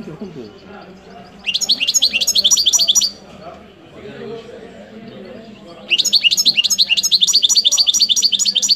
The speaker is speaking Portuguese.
Jogo. Thank you.